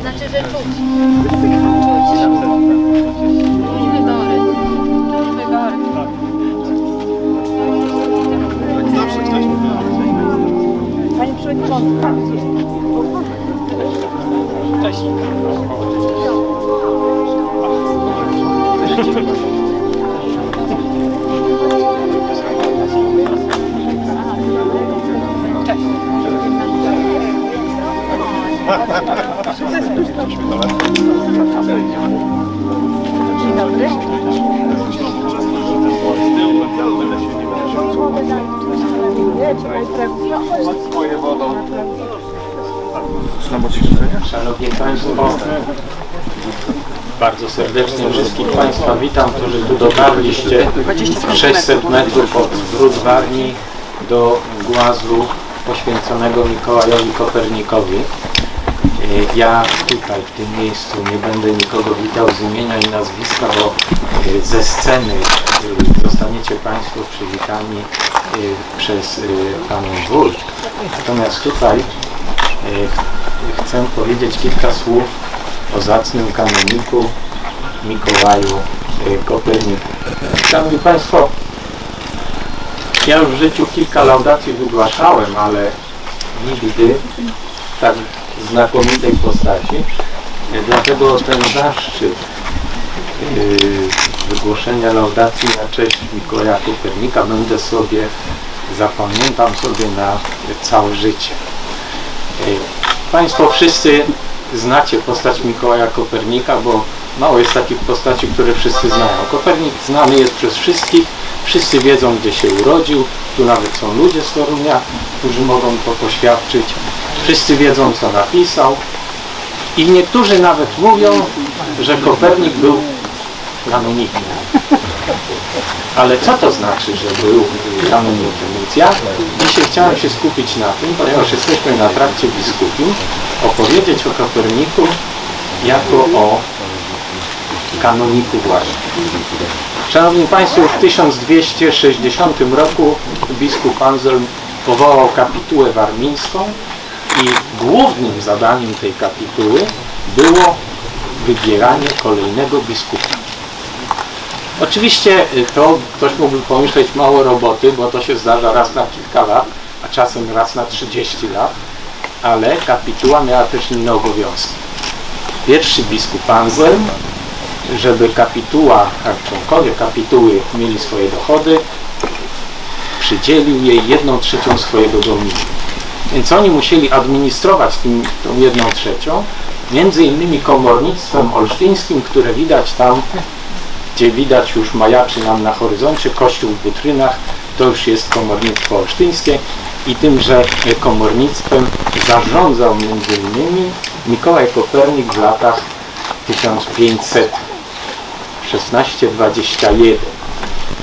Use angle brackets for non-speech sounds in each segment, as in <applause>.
znaczy, że czuć. Szanowni Państwo, bardzo serdecznie wszystkich Państwa witam, którzy tu dotarliście 600 metrów od Wrót Warni do głazu poświęconego Mikołajowi Kopernikowi. E, Ja tutaj w tym miejscu nie będę nikogo witał z imienia i nazwiska, bo e, ze sceny zostaniecie Państwo przywitani e, przez e, Panią Wójt. Natomiast tutaj e, chcę powiedzieć kilka słów o zacnym kanoniku Mikołaju Koperniku. Szanowni Państwo, ja już w życiu kilka laudacji wygłaszałem, ale nigdy w tak znakomitej postaci. Dlatego ten zaszczyt wygłoszenia laudacji na cześć Mikołaja Kopernika będę sobie, zapamiętam sobie na całe życie. E, Państwo wszyscy znacie postać Mikołaja Kopernika, bo mało jest takich postaci, które wszyscy znają. Kopernik znany jest przez wszystkich, wszyscy wiedzą, gdzie się urodził, tu nawet są ludzie z Torunia, którzy mogą to poświadczyć. Wszyscy wiedzą, co napisał i niektórzy nawet mówią, że Kopernik był kanonikiem. Ale co to znaczy, że był kanonikiem? Więc ja dzisiaj chciałem się skupić na tym, ponieważ jesteśmy na trakcie biskupim, opowiedzieć o Koperniku jako o kanoniku właśnie. Szanowni Państwo, w 1260 roku biskup Anselm powołał kapitułę warmińską i głównym zadaniem tej kapituły było wybieranie kolejnego biskupa. Oczywiście y, to ktoś mógłby pomyśleć mało roboty, bo to się zdarza raz na kilka lat, a czasem raz na 30 lat, ale kapituła miała też inne obowiązki. Pierwszy biskup Anselm, żeby kapituła, członkowie kapituły mieli swoje dochody, przydzielił jej jedną trzecią swojego dominu. Więc oni musieli administrować tym, tą jedną trzecią, między innymi komornictwem olsztyńskim, które widać tam gdzie widać już majaczy nam na horyzoncie kościół w Butrynach, to już jest komornictwo olsztyńskie i tymże komornictwem zarządzał innymi Mikołaj Kopernik w latach 1516-21. I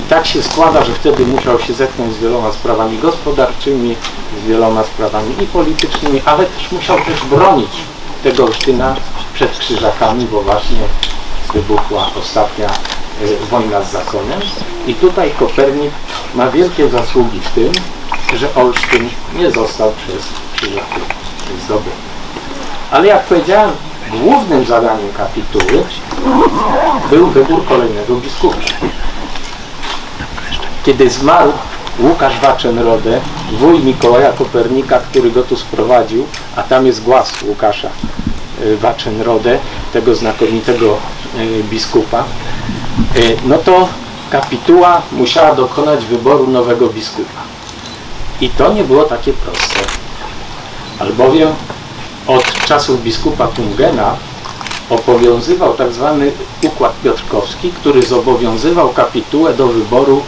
tak się składa, że wtedy musiał się zetknąć z wieloma sprawami gospodarczymi, z wieloma sprawami i politycznymi, ale też musiał też bronić tego Olsztyna przed krzyżakami, bo właśnie wybuchła ostatnia e, wojna z zakonem i tutaj Kopernik ma wielkie zasługi w tym, że Olsztyn nie został przez krzyżaków zdobyty. Ale jak powiedziałem, głównym zadaniem kapituły był wybór kolejnego biskupa. Kiedy zmarł Łukasz Waczenrodę, wuj Mikołaja Kopernika, który go tu sprowadził, a tam jest głaz Łukasza y, Waczenrodę, tego znakomitego y, biskupa, y, no to kapituła musiała dokonać wyboru nowego biskupa. I to nie było takie proste, albowiem od czasów biskupa Tungena obowiązywał tak zwany układ piotrkowski, który zobowiązywał kapitułę do wyboru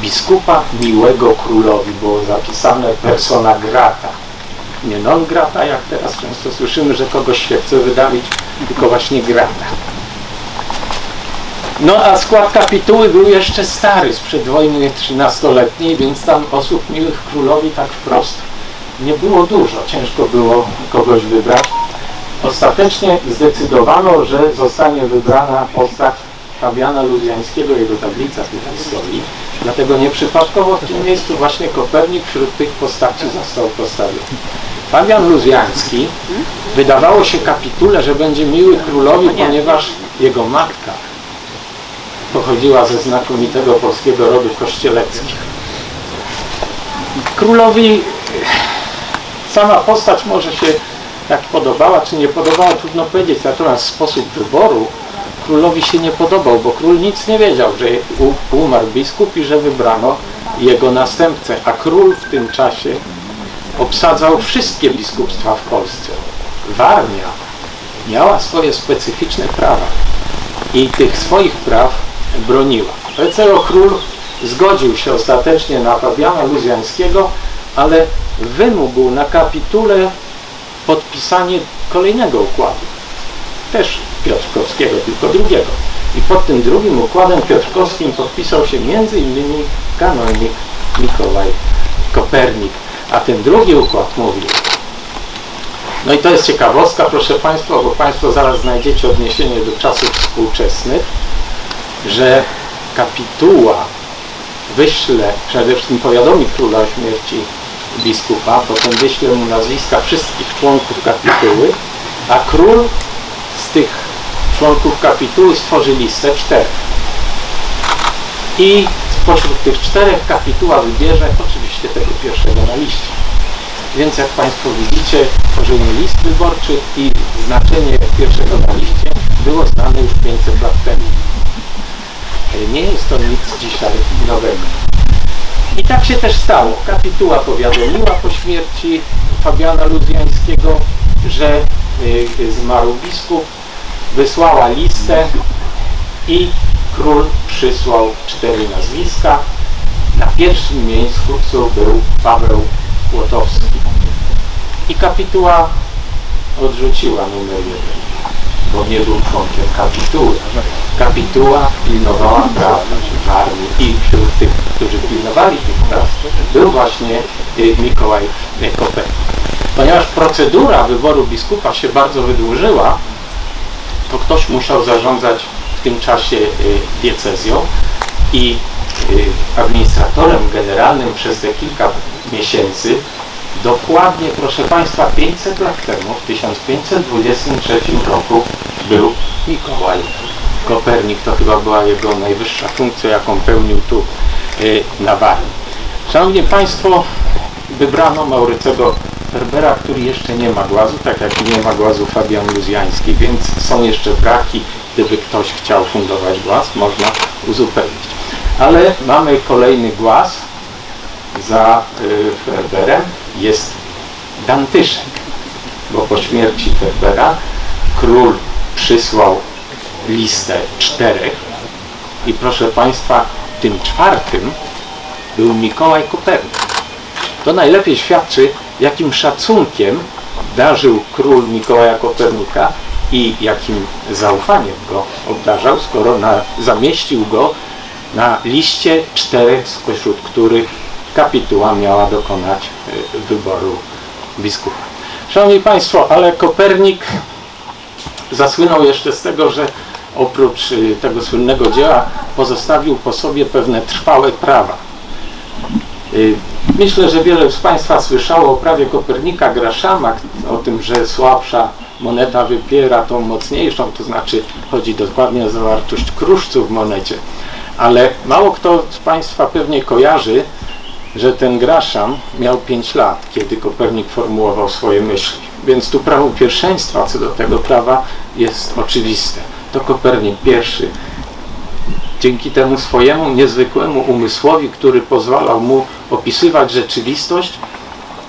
biskupa miłego królowi. Było zapisane persona grata. Nie non grata, jak teraz często słyszymy, że kogoś się chce wydawić, tylko właśnie grata. No a skład kapituły był jeszcze stary, sprzed wojny 13-letniej, więc tam osób miłych królowi tak wprost nie było dużo. Ciężko było kogoś wybrać. Ostatecznie zdecydowano, że zostanie wybrana postać Fabiana Luzjańskiego, jego tablica tutaj stoi. Dlatego nieprzypadkowo w tym miejscu właśnie Kopernik wśród tych postaci został postawiony. Fabian Luzjański wydawało się kapitule, że będzie miły królowi, ponieważ jego matka pochodziła ze znakomitego polskiego rodu kościeleckich. Królowi sama postać może się jak podobała, czy nie podobała, trudno powiedzieć, natomiast sposób wyboru królowi się nie podobał, bo król nic nie wiedział, że umarł biskup i że wybrano jego następcę, a król w tym czasie obsadzał wszystkie biskupstwa w Polsce. Warmia miała swoje specyficzne prawa i tych swoich praw broniła. Dlatego król zgodził się ostatecznie na Fabiana Luzjańskiego, ale wymógł na kapitule podpisanie kolejnego układu. Też Piotrkowskiego, tylko drugiego. I pod tym drugim układem Piotrkowskim podpisał się m.in. kanonik Mikołaj Kopernik. A ten drugi układ mówił, no i to jest ciekawostka, proszę Państwa, bo Państwo zaraz znajdziecie odniesienie do czasów współczesnych, że kapituła wyśle, przede wszystkim powiadomi króla o śmierci biskupa, potem wyśle mu nazwiska wszystkich członków kapituły, a król z tych członków kapituły stworzy listę czterech. I spośród tych czterech kapituła wybierze oczywiście tego pierwszego na liście. Więc jak Państwo widzicie, tworzenie list wyborczych i znaczenie pierwszego na liście było znane już 500 lat temu. Nie jest to nic dzisiaj nowego. I tak się też stało. Kapituła powiadomiła po śmierci Fabiana Luzjańskiego, że y, zmarł biskup, wysłała listę i król przysłał cztery nazwiska. Na pierwszym miejscu był Paweł Łotowski. I kapituła odrzuciła numer jeden, bo nie był członkiem kapituły. Kapituła pilnowała praw armii i wśród tych, którzy pilnowali tych praw był właśnie y, Mikołaj y, Kopernik. Ponieważ procedura wyboru biskupa się bardzo wydłużyła, to ktoś musiał zarządzać w tym czasie y, diecezją i administratorem generalnym przez te kilka miesięcy dokładnie, proszę Państwa, 500 lat temu, w 1523 roku był Mikołaj Kopernik. To chyba była jego najwyższa funkcja, jaką pełnił tu y, na Walii. Szanowni Państwo, wybrano Maurycego Ferbera, który jeszcze nie ma głazu, tak jak nie ma głazu Fabian Luzjański, więc są jeszcze braki. Gdyby ktoś chciał fundować głaz, można uzupełnić. Ale mamy kolejny głaz za y, Ferberem. Jest Dantyszek, bo po śmierci Ferbera król przysłał listę czterech i proszę Państwa, tym czwartym był Mikołaj Kopernik. To najlepiej świadczy, jakim szacunkiem darzył król Mikołaja Kopernika i jakim zaufaniem go obdarzał, skoro na, zamieścił go na liście czterech, spośród których kapituła miała dokonać y, wyboru biskupa. Szanowni Państwo, ale Kopernik zasłynął jeszcze z tego, że oprócz y, tego słynnego dzieła pozostawił po sobie pewne trwałe prawa. Y, Myślę, że wiele z Państwa słyszało o prawie Kopernika Graszama, o tym, że słabsza moneta wypiera tą mocniejszą, to znaczy chodzi dokładnie o zawartość kruszcu w monecie. Ale mało kto z Państwa pewnie kojarzy, że ten Graszam miał 5 lat, kiedy Kopernik formułował swoje myśli. Więc tu prawo pierwszeństwa co do tego prawa jest oczywiste. To Kopernik pierwszy dzięki temu swojemu niezwykłemu umysłowi, który pozwalał mu opisywać rzeczywistość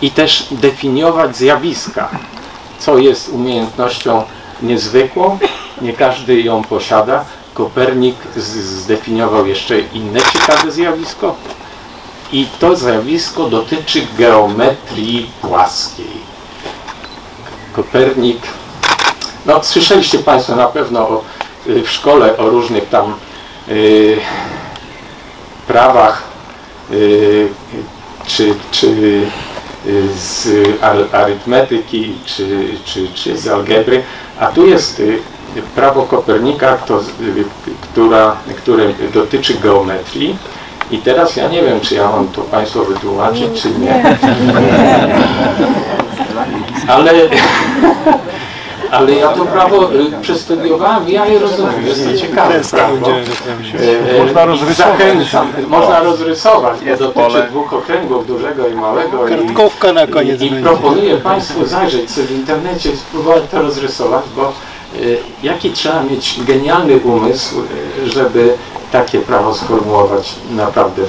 i też definiować zjawiska, co jest umiejętnością niezwykłą, nie każdy ją posiada. Kopernik zdefiniował jeszcze inne ciekawe zjawisko i to zjawisko dotyczy geometrii płaskiej. Kopernik, no słyszeliście Państwo na pewno o, w szkole o różnych tam y, prawach y, czy, czy y, z arytmetyki, czy, czy, czy z algebry, a tu jest prawo Kopernika, to, która, które dotyczy geometrii. I teraz ja nie wiem, czy ja mam to Państwu wytłumaczyć, czy nie. <laughs> Ale, ale ja to prawo y, przestudiowałem i ja je rozumiem, jest to ciekawe prawo. E, Można rozrysować. Zachęcam, można rozrysować, bo dotyczy dwóch okręgów, dużego i małego. Kartkówka na koniec I, proponuję Państwu zajrzeć sobie w internecie i spróbować to rozrysować, bo y, jaki trzeba mieć genialny umysł, żeby takie prawo sformułować naprawdę.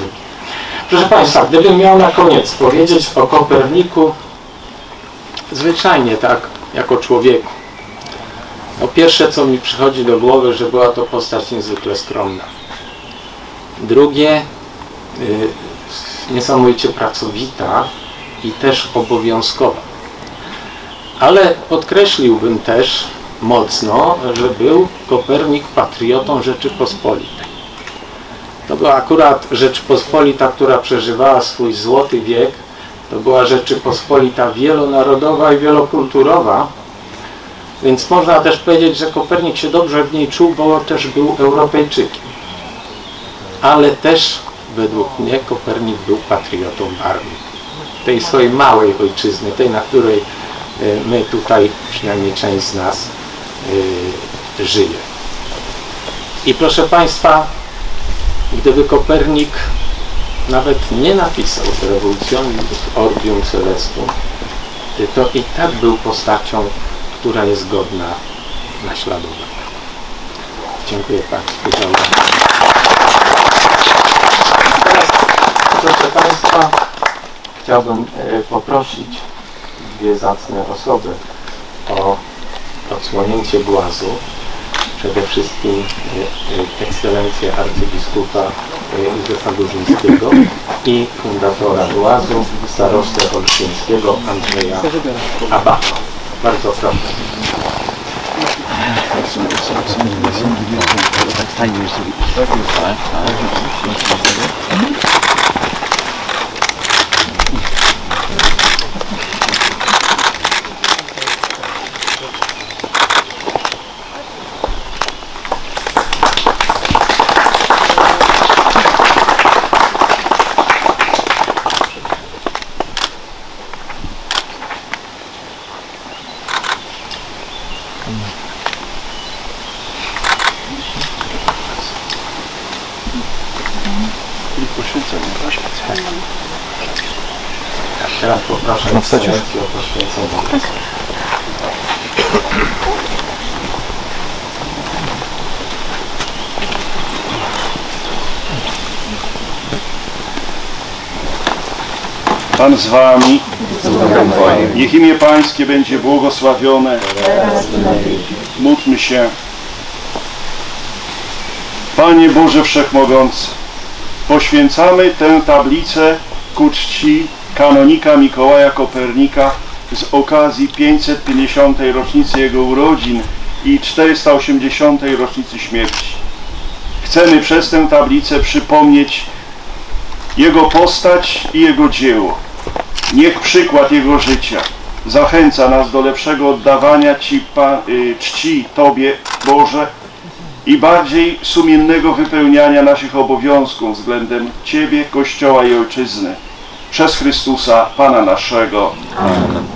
Proszę Państwa, gdybym miał na koniec powiedzieć o Koperniku zwyczajnie tak, jako człowieku. No pierwsze, co mi przychodzi do głowy, że była to postać niezwykle skromna. Drugie, y, niesamowicie pracowita i też obowiązkowa. Ale podkreśliłbym też mocno, że był Kopernik patriotą Rzeczypospolitej. To była akurat Rzeczypospolita, która przeżywała swój złoty wiek. To była Rzeczypospolita wielonarodowa i wielokulturowa. Więc można też powiedzieć, że Kopernik się dobrze w niej czuł, bo też był Europejczykiem. Ale też według mnie Kopernik był patriotą armii. Tej swojej małej ojczyzny, tej, na której y, my tutaj, przynajmniej część z nas, y, żyje. I proszę Państwa, gdyby Kopernik nawet nie napisał Revolutionis Orbium Celestum, to i tak był postacią, która jest godna naśladowania. Dziękuję Państwu za uwagę. Proszę Państwa, chciałbym e, poprosić dwie zacne osoby o odsłonięcie głazu. Przede wszystkim ekscelencję arcybiskupa e, Józefa Górzyńskiego i fundatora głazu, starostę olszyńskiego Andrzeja Abata. Bardzo proszę. Teraz poproszę ekscelencję o poświęcenie. Pan z wami. Niech imię Pańskie będzie błogosławione. Módlmy się. Panie Boże Wszechmogący, poświęcamy tę tablicę ku czci kanonika Mikołaja Kopernika z okazji 550. rocznicy jego urodzin i 480. rocznicy śmierci. Chcemy przez tę tablicę przypomnieć jego postać i Jego dzieło. Niech przykład Jego życia zachęca nas do lepszego oddawania Ci pa, y, czci Tobie, Boże, i bardziej sumiennego wypełniania naszych obowiązków względem Ciebie, Kościoła i Ojczyzny. Przez Chrystusa, Pana naszego. Amen.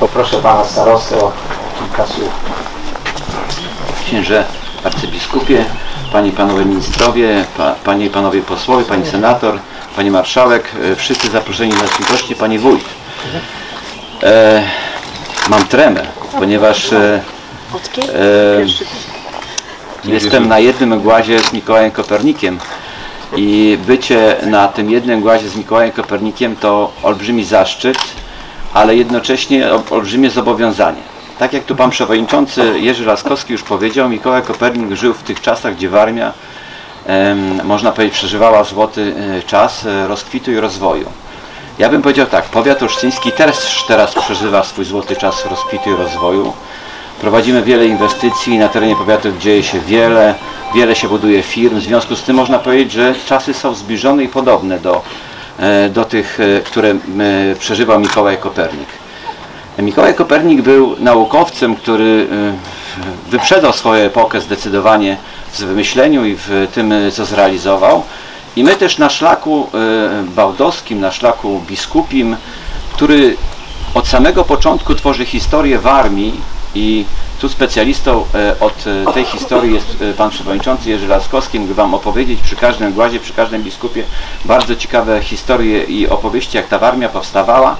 Poproszę Pana starostę o kilka słów. Księże arcybiskupie, panie i panowie ministrowie, pa, panie i panowie posłowie, pani senator, pani marszałek, e, wszyscy zaproszeni nasi goście, panie wójt. E, mam tremę, ponieważ e, e, jestem na jednym głazie z Mikołajem Kopernikiem i bycie na tym jednym głazie z Mikołajem Kopernikiem to olbrzymi zaszczyt, ale jednocześnie ol- olbrzymie zobowiązanie. Tak jak tu pan przewodniczący Jerzy Laskowski już powiedział, Mikołaj Kopernik żył w tych czasach, gdzie Warmia, można powiedzieć, przeżywała złoty e, czas e, rozkwitu i rozwoju. Ja bym powiedział tak, powiat olsztyński też teraz przeżywa swój złoty czas rozkwitu i rozwoju. Prowadzimy wiele inwestycji na terenie powiatu dzieje się wiele, wiele się buduje firm. W związku z tym można powiedzieć, że czasy są zbliżone i podobne do, e, do tych, które przeżywał Mikołaj Kopernik. Mikołaj Kopernik był naukowcem, który e, wyprzedzał swoją epokę zdecydowanie w wymyśleniu i w tym, e, co zrealizował. I my też na szlaku e, bałdowskim, na szlaku biskupim, który od samego początku tworzy historię w armii i tu specjalistą od tej historii jest pan przewodniczący Jerzy Laskowski. Mógł wam opowiedzieć przy każdym głazie, przy każdym biskupie bardzo ciekawe historie i opowieści, jak ta armia powstawała.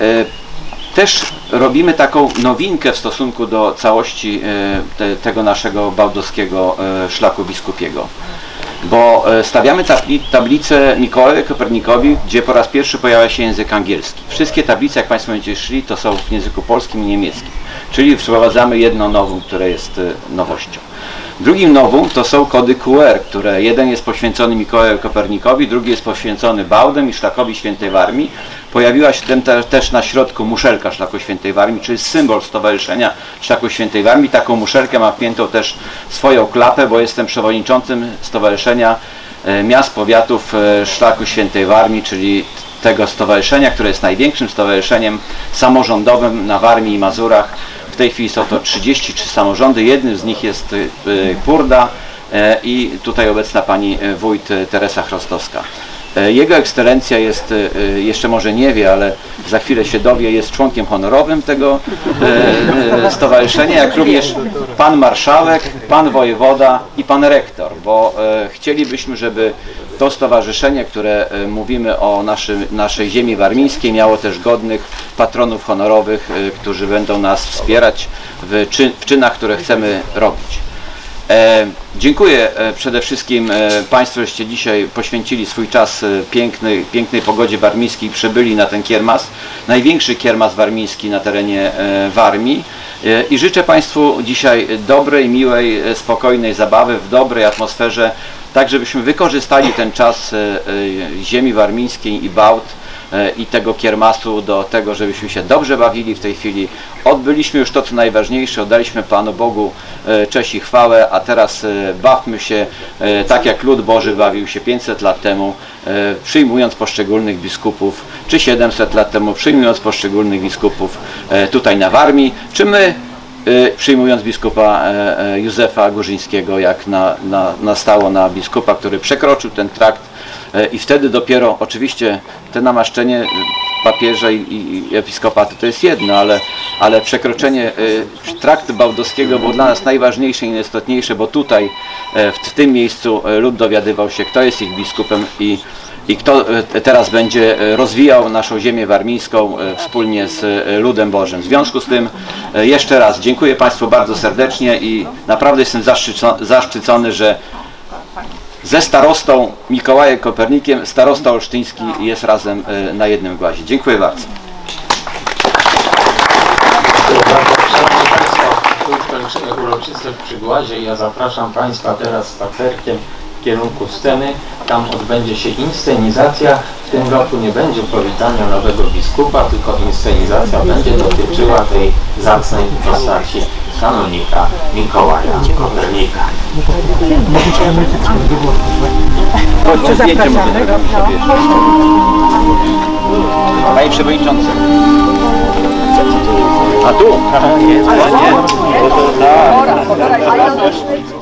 E, Też robimy taką nowinkę w stosunku do całości e, te, tego naszego bałdowskiego e, szlaku biskupiego. Bo stawiamy tabli, tablicę Mikołajowi Kopernikowi, gdzie po raz pierwszy pojawia się język angielski. Wszystkie tablice, jak Państwo będziecie szli, to są w języku polskim i niemieckim. Czyli wprowadzamy jedno nowum, które jest nowością. Drugim nowum to są kody QR, które jeden jest poświęcony Mikołajowi Kopernikowi, drugi jest poświęcony Bałdem i Szlakowi Świętej Warmii. Pojawiła się tem te, też na środku muszelka Szlaku Świętej Warmii, czyli symbol Stowarzyszenia Szlaku Świętej Warmii. Taką muszelkę ma wpiętą też swoją klapę, bo jestem przewodniczącym Stowarzyszenia e, Miast Powiatów e, Szlaku Świętej Warmii, czyli tego stowarzyszenia, które jest największym stowarzyszeniem samorządowym na Warmii i Mazurach. W tej chwili są to 33 samorządy, jednym z nich jest y, y, Kurda e, i tutaj obecna pani e, wójt e, Teresa Chrostowska. Jego ekscelencja jest, jeszcze może nie wie, ale za chwilę się dowie, jest członkiem honorowym tego stowarzyszenia, jak również pan marszałek, pan wojewoda i pan rektor, bo chcielibyśmy, żeby to stowarzyszenie, które e, mówimy o naszym, naszej ziemi warmińskiej, miało też godnych patronów honorowych, e, którzy będą nas wspierać w, czyn, w czynach, które chcemy robić. E, dziękuję e, przede wszystkim Państwu, żeście dzisiaj poświęcili swój czas e, pięknej, pogodzie warmińskiej, przybyli na ten kiermas, największy kiermas warmiński na terenie Warmii i życzę Państwu dzisiaj dobrej, miłej, spokojnej zabawy w dobrej atmosferze, tak żebyśmy wykorzystali ten czas e, e, ziemi warmińskiej i Bałt e, i tego kiermasu do tego, żebyśmy się dobrze bawili w tej chwili. Odbyliśmy już to, co najważniejsze, oddaliśmy Panu Bogu cześć i chwałę, a teraz bawmy się tak, jak lud Boży bawił się 500 lat temu, przyjmując poszczególnych biskupów, czy 700 lat temu, przyjmując poszczególnych biskupów tutaj na Warmii, czy my przyjmując biskupa e, e, Józefa Górzyńskiego jak na, na, stało na biskupa, który przekroczył ten trakt e, i wtedy dopiero oczywiście te namaszczenie y, papieża i, i, episkopatu to jest jedno, ale, ale przekroczenie y, traktu bałdowskiego było dla nas najważniejsze i najistotniejsze, bo tutaj w, tym miejscu lud dowiadywał się, kto jest ich biskupem i i kto e, teraz będzie e, rozwijał naszą ziemię warmińską e, wspólnie z ludem Bożym. W związku z tym jeszcze raz dziękuję Państwu bardzo serdecznie i naprawdę jestem zaszczyco- zaszczycony, że ze starostą Mikołajem Kopernikiem starosta olsztyński jest razem na jednym głazie. Dziękuję bardzo. Szanowni Państwo, tu już kończymy uroczystość przy głazie. Ja zapraszam Państwa teraz spacerkiem w kierunku sceny. Tam odbędzie się inscenizacja. W tym roku nie będzie powitania nowego biskupa, tylko inscenizacja będzie dotyczyła tej zacnej postaci kanonika Mikołaja Kopernika. Chodźcie, zdjęcie może jeszcze. Panie Przewodniczący. A tu? Jest.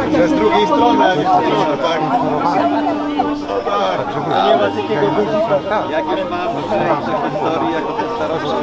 Tak. Z drugiej strony, a nie z tak? Tak, nie ma takiego guzika. Jak już mam w historii jako ten starosta.